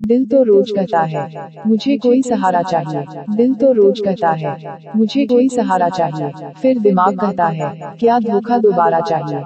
दिल तो रोज कहता है, मुझे कोई सहारा चाहिए। दिल तो रोज कहता है, मुझे कोई सहारा चाहिए। फिर दिमाग कहता है, क्या धोखा दोबारा चाहिए?